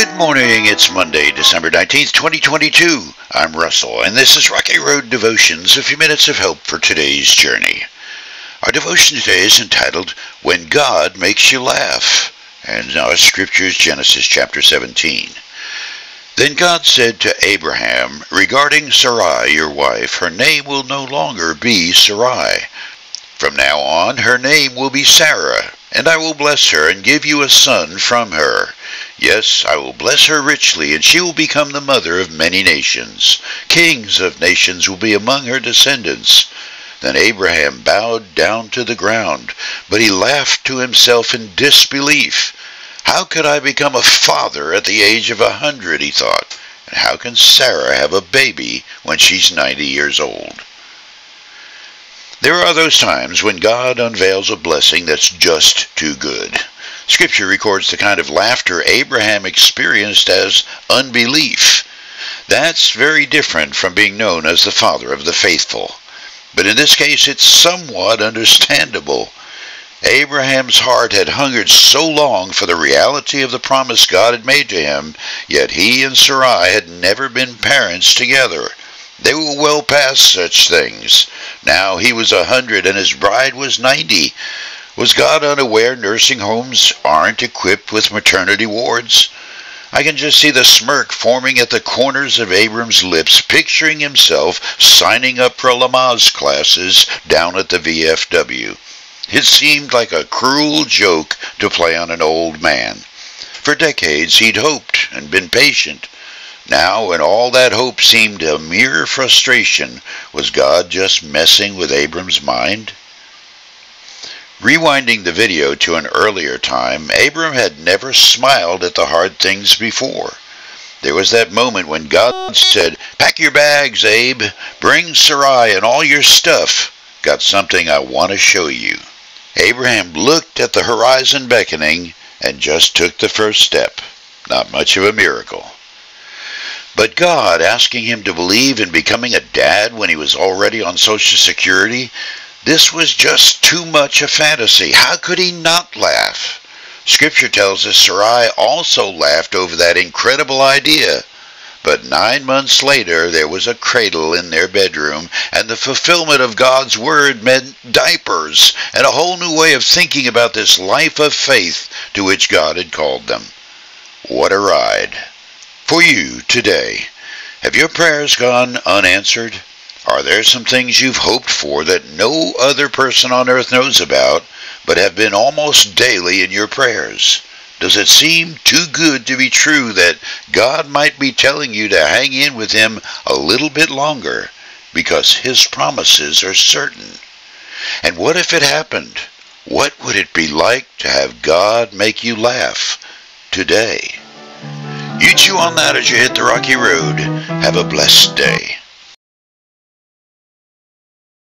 Good morning. It's Monday, December 19th, 2022. I'm Russell, and this is Rocky Road Devotions, a few minutes of help for today's journey. Our devotion today is entitled, When God Makes You Laugh, and our scripture is Genesis chapter 17. Then God said to Abraham, Regarding Sarai, your wife, her name will no longer be Sarai. From now on, her name will be Sarah, and I will bless her and give you a son from her. Yes, I will bless her richly, and she will become the mother of many nations. Kings of nations will be among her descendants. Then Abraham bowed down to the ground, but he laughed to himself in disbelief. How could I become a father at the age of a hundred, he thought, and how can Sarah have a baby when she's ninety years old? There are those times when God unveils a blessing that's just too good. Scripture records the kind of laughter Abraham experienced as unbelief. That's very different from being known as the father of the faithful. But in this case, it's somewhat understandable. Abraham's heart had hungered so long for the reality of the promise God had made to him, yet he and Sarai had never been parents together. They were well past such things. Now he was a hundred and his bride was ninety. Was God unaware nursing homes aren't equipped with maternity wards? I can just see the smirk forming at the corners of Abram's lips, picturing himself signing up for Lamaze classes down at the VFW. It seemed like a cruel joke to play on an old man. For decades he'd hoped and been patient. Now, when all that hope seemed a mere frustration, was God just messing with Abram's mind? Rewinding the video to an earlier time, Abram had never smiled at the hard things before. There was that moment when God said, Pack your bags, Abe. Bring Sarai and all your stuff. Got something I want to show you. Abraham looked at the horizon beckoning and just took the first step. Not much of a miracle. But God asking him to believe in becoming a dad when he was already on Social Security, this was just too much a fantasy. How could he not laugh? Scripture tells us Sarai also laughed over that incredible idea. But nine months later, there was a cradle in their bedroom, and the fulfillment of God's word meant diapers and a whole new way of thinking about this life of faith to which God had called them. What a ride! For you today, have your prayers gone unanswered? Are there some things you've hoped for that no other person on earth knows about, but have been almost daily in your prayers? Does it seem too good to be true that God might be telling you to hang in with Him a little bit longer because His promises are certain? And what if it happened? What would it be like to have God make you laugh today? You chew on that as you hit the rocky road. Have a blessed day.